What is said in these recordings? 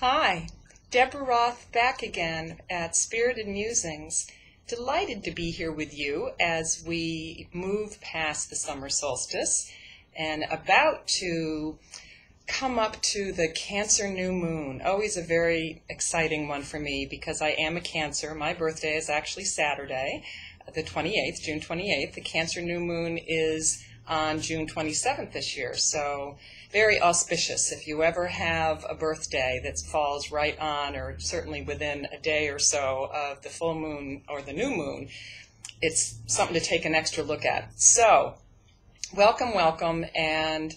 Hi, Deborah Roth back again at Spirited Musings. Delighted to be here with you as we move past the summer solstice and about to come up to the Cancer new moon. Always a very exciting one for me because I am a Cancer. My birthday is actually Saturday, the 28th, June 28th. The Cancer new moon is on June 27th this year. So very auspicious. If you ever have a birthday that falls right on or certainly within a day or so of the full moon or the new moon, it's something to take an extra look at. So welcome, welcome. And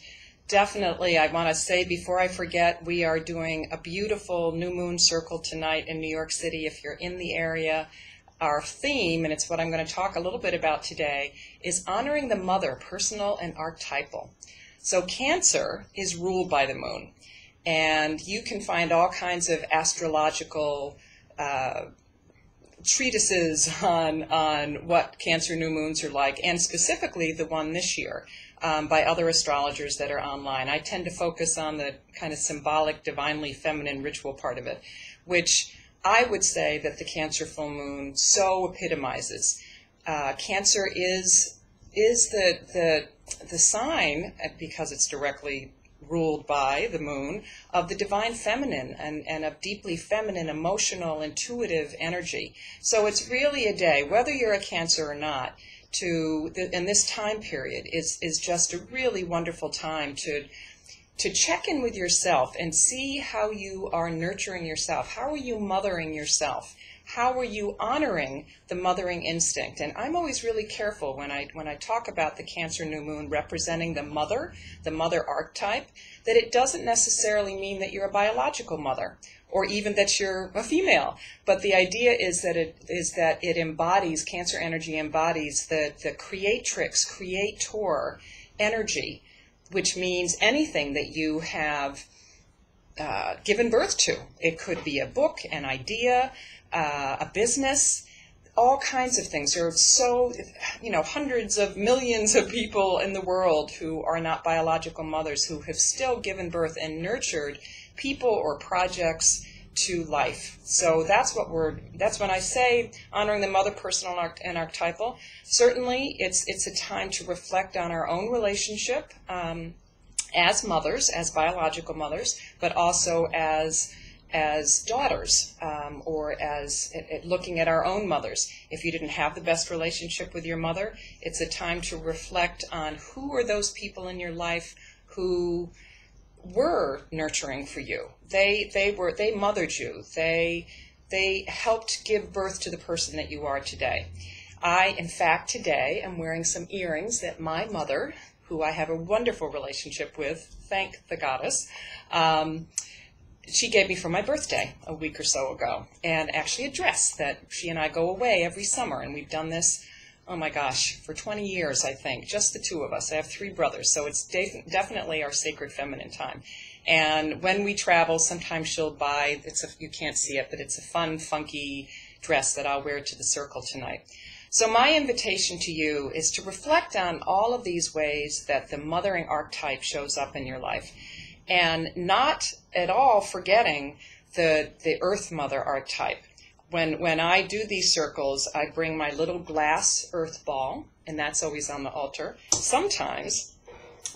definitely, I want to say before I forget, we are doing a beautiful new moon circle tonight in New York City. If you're in the area, our theme, and it's what I'm going to talk a little bit about today, is honoring the mother, personal and archetypal. So, Cancer is ruled by the moon, and you can find all kinds of astrological uh, treatises on on what Cancer new moons are like, and specifically the one this year um, by other astrologers that are online. I tend to focus on the kind of symbolic, divinely feminine ritual part of it, which I would say that the Cancer full moon so epitomizes. Uh, cancer is is the the the sign uh, because it's directly ruled by the moon of the divine feminine and, and of deeply feminine, emotional, intuitive energy. So it's really a day, whether you're a Cancer or not, to the, in this time period is is just a really wonderful time to to check in with yourself and see how you are nurturing yourself. How are you mothering yourself? How are you honoring the mothering instinct? And I'm always really careful when I when I talk about the Cancer new moon representing the mother, the mother archetype, that it doesn't necessarily mean that you're a biological mother or even that you're a female. But the idea is that it is that it embodies Cancer energy embodies the the creatrix, creator energy, which means anything that you have uh, given birth to. It could be a book, an idea, uh, a business, all kinds of things. There are so, you know, hundreds of millions of people in the world who are not biological mothers who have still given birth and nurtured people or projects to life. So that's what we're. That's when I say honoring the mother, personal and archetypal. Certainly, it's it's a time to reflect on our own relationship um, as mothers, as biological mothers, but also as as daughters um, or as looking at our own mothers. If you didn't have the best relationship with your mother, it's a time to reflect on who are those people in your life who were nurturing for you. They they were they mothered you. They they helped give birth to the person that you are today. I, in fact, today am wearing some earrings that my mother, who I have a wonderful relationship with, thank the goddess, um, she gave me for my birthday a week or so ago, and actually a dress that she and I go away every summer, and we've done this. Oh my gosh, for 20 years, I think, just the two of us. I have three brothers, so it's de- definitely our sacred feminine time. And when we travel, sometimes she'll buy, it's a, you can't see it, but it's a fun, funky dress that I'll wear to the circle tonight. So my invitation to you is to reflect on all of these ways that the mothering archetype shows up in your life and not at all forgetting the, the earth mother archetype. When, when I do these circles, I bring my little glass earth ball, and that's always on the altar. Sometimes,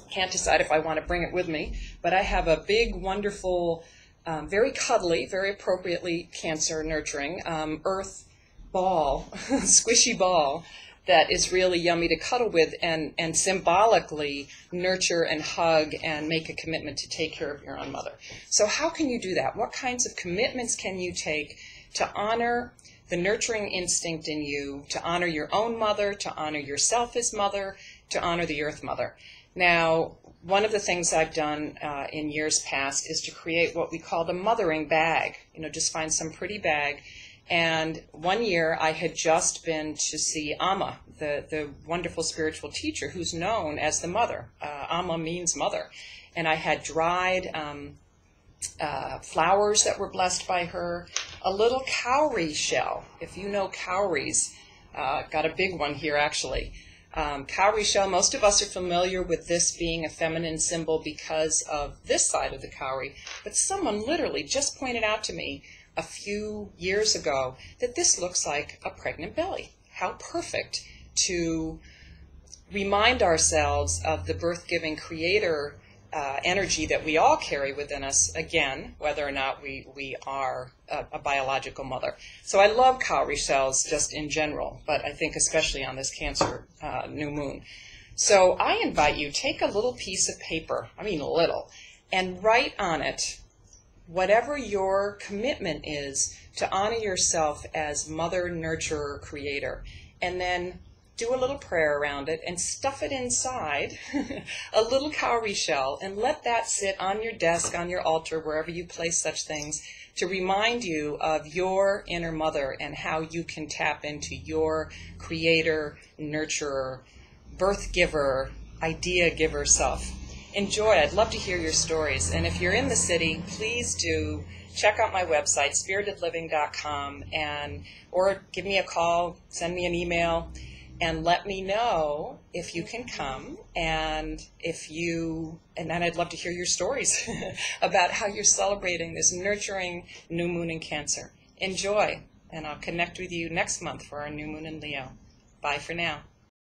can't decide if I want to bring it with me, but I have a big, wonderful, um, very cuddly, very appropriately cancer nurturing um, earth ball, squishy ball that is really yummy to cuddle with and, and symbolically nurture and hug and make a commitment to take care of your own mother. So, how can you do that? What kinds of commitments can you take to honor the nurturing instinct in you, to honor your own mother, to honor yourself as mother, to honor the earth mother? Now, one of the things I've done uh, in years past is to create what we call the mothering bag. You know, just find some pretty bag and one year I had just been to see Amma, the, the wonderful spiritual teacher who's known as the mother. Uh, Amma means mother. And I had dried um, uh, flowers that were blessed by her, a little cowrie shell. If you know cowries, uh, got a big one here actually. Um, cowrie shell, most of us are familiar with this being a feminine symbol because of this side of the cowrie, but someone literally just pointed out to me a few years ago that this looks like a pregnant belly. How perfect to remind ourselves of the birth giving creator uh, energy that we all carry within us, again, whether or not we, we are a, a, biological mother. So I love cowrie shells just in general, but I think especially on this Cancer uh, new moon. So I invite you, take a little piece of paper, I mean a little, and write on it whatever your commitment is to honor yourself as mother, nurturer, creator. And then do a little prayer around it and stuff it inside a little cowrie shell and let that sit on your desk, on your altar, wherever you place such things to remind you of your inner mother and how you can tap into your creator, nurturer, birth giver, idea giver self. Enjoy. I'd love to hear your stories. And if you're in the city, please do check out my website, spiritedliving.com, and or give me a call, send me an email and let me know if you can come and if you and then I'd love to hear your stories about how you're celebrating this nurturing new moon in Cancer. Enjoy, and I'll connect with you next month for our new moon in Leo. Bye for now.